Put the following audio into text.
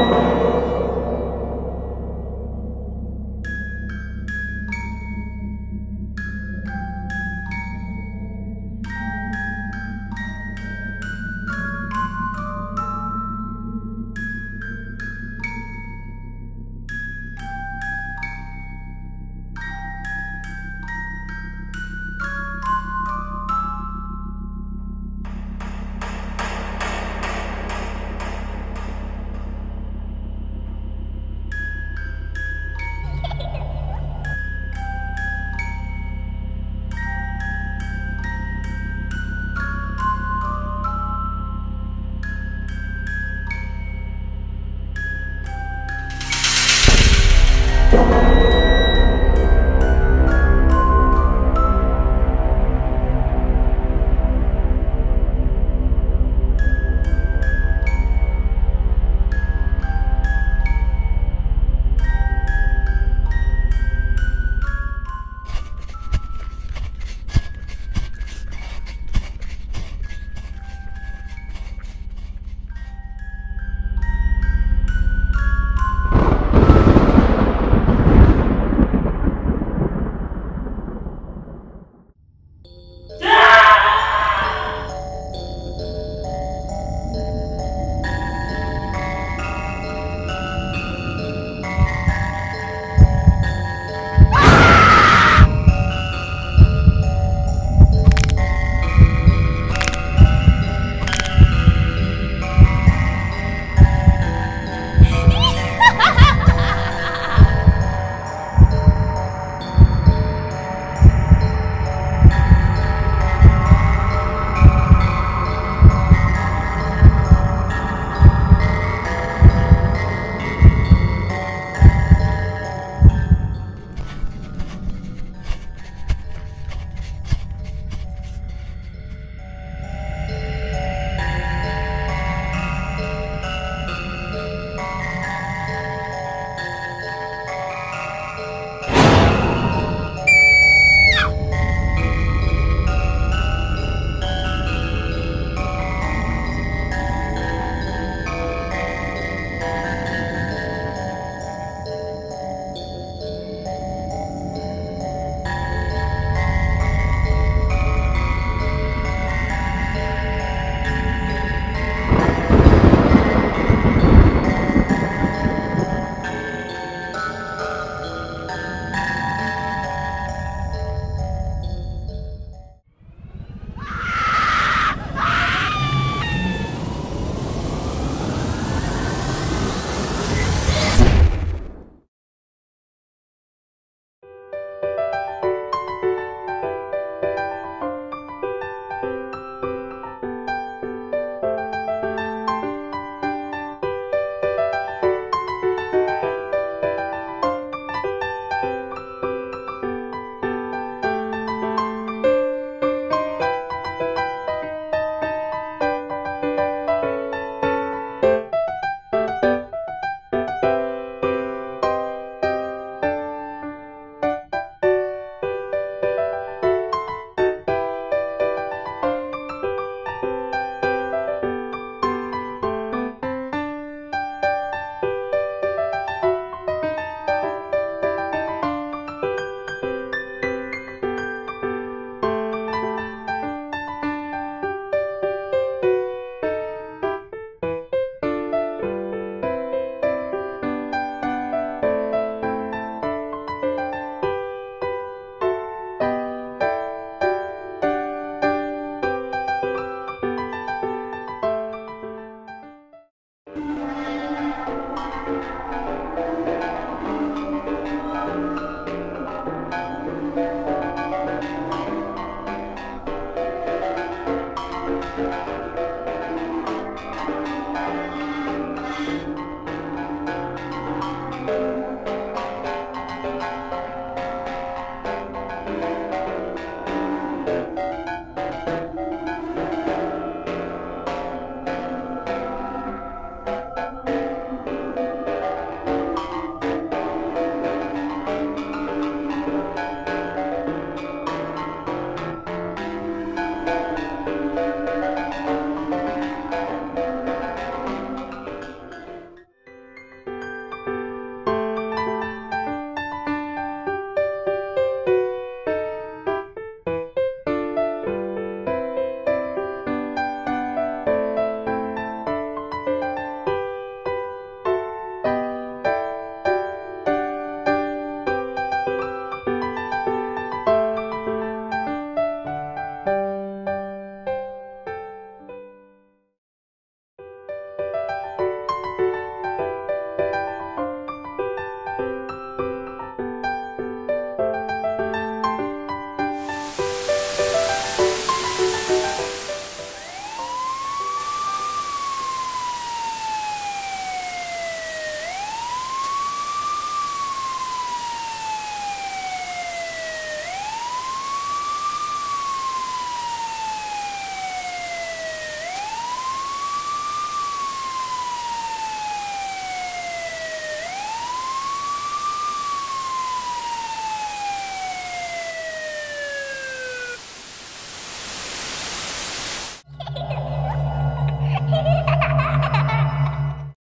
you.